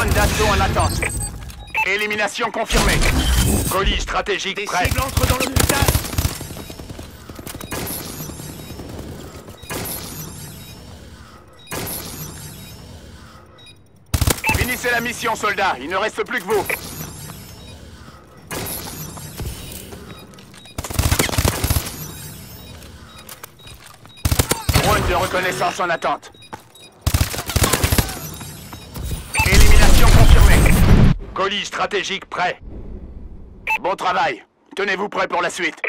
Drone d'assaut en attente. Élimination confirmée. Colis stratégique Des prêt. cibles entrent dans le. Finissez la mission, soldats. Il ne reste plus que vous. Drone de reconnaissance en attente. Colis stratégique prêt. Bon travail. Tenez-vous prêt pour la suite.